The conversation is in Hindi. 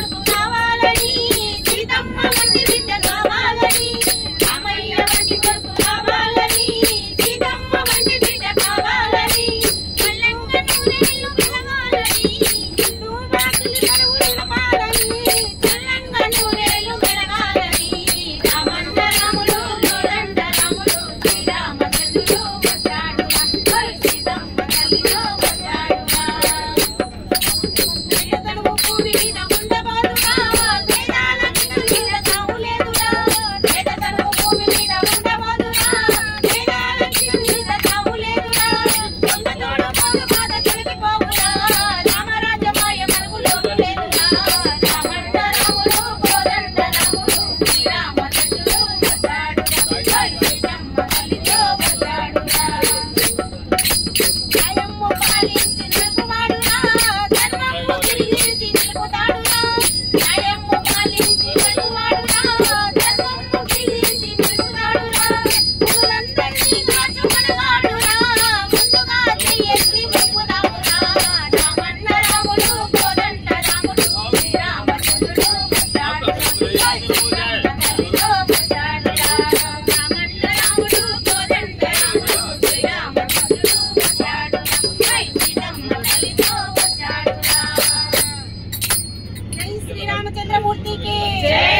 gonna go रामचंद्र मूर्ति की। जय